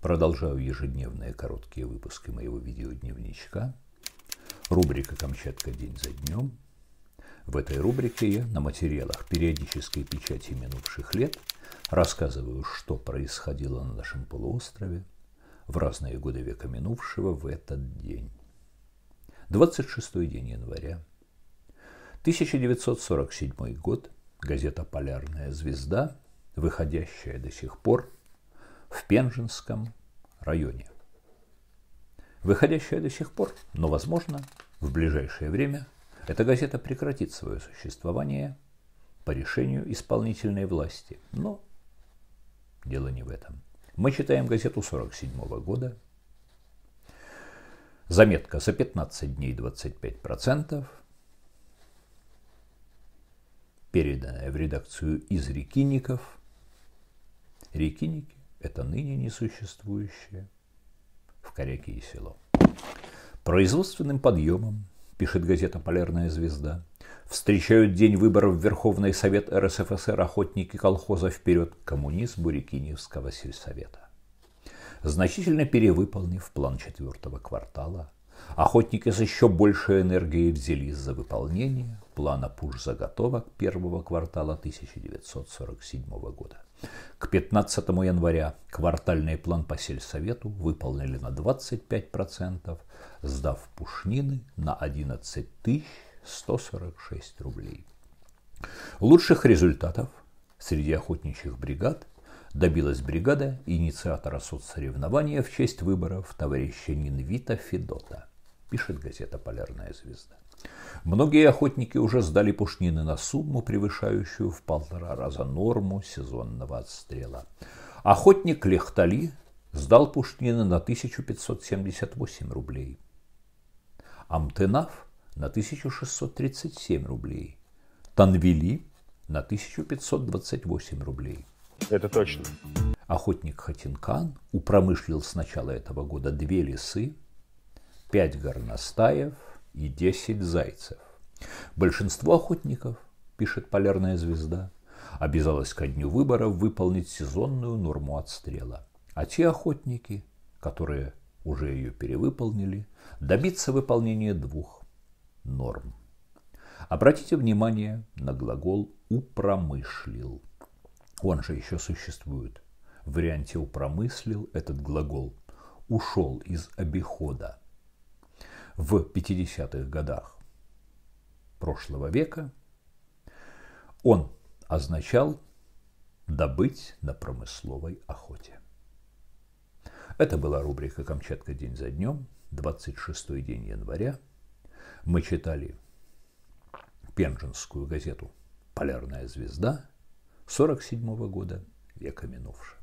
Продолжаю ежедневные короткие выпуски моего видеодневничка. Рубрика «Камчатка день за днем». В этой рубрике я на материалах периодической печати минувших лет рассказываю, что происходило на нашем полуострове в разные годы века минувшего в этот день. 26 день января 1947 год. Газета «Полярная звезда», выходящая до сих пор в Пенжинском районе. Выходящая до сих пор, но, возможно, в ближайшее время эта газета прекратит свое существование по решению исполнительной власти. Но дело не в этом. Мы читаем газету 47 года. Заметка за 15 дней 25%, переданная в редакцию из Рекинников. Рекинники это ныне несуществующее в Коряке и село. Производственным подъемом, пишет газета «Полярная звезда», встречают день выборов в Верховный Совет РСФСР охотники колхоза «Вперед! Коммунист» Бурякиневского сельсовета. Значительно перевыполнив план четвертого квартала, охотники с еще большей энергией взялись за выполнение плана пуш-заготовок первого квартала 1947 года. К 15 января квартальный план по сельсовету выполнили на 25%, сдав пушнины на 11 146 рублей. Лучших результатов среди охотничьих бригад добилась бригада инициатора соцсоревнования в честь выборов товарища Нинвита Федота, пишет газета «Полярная звезда». Многие охотники уже сдали пушнины на сумму, превышающую в полтора раза норму сезонного отстрела. Охотник Лехтали сдал пушнины на 1578 рублей. Амтенав на 1637 рублей. Танвили на 1528 рублей. Это точно. Охотник Хатинкан упромышлил с начала этого года две лисы, пять горностаев – и 10 зайцев. Большинство охотников, пишет полярная звезда, обязалось ко дню выборов выполнить сезонную норму отстрела. А те охотники, которые уже ее перевыполнили, добиться выполнения двух норм. Обратите внимание на глагол «упромышлил». Он же еще существует. В варианте «упромыслил» этот глагол ушел из обихода в 50-х годах прошлого века, он означал добыть на промысловой охоте. Это была рубрика «Камчатка день за днем», 26 день января. Мы читали пенжинскую газету «Полярная звезда» 47 года века минувшего.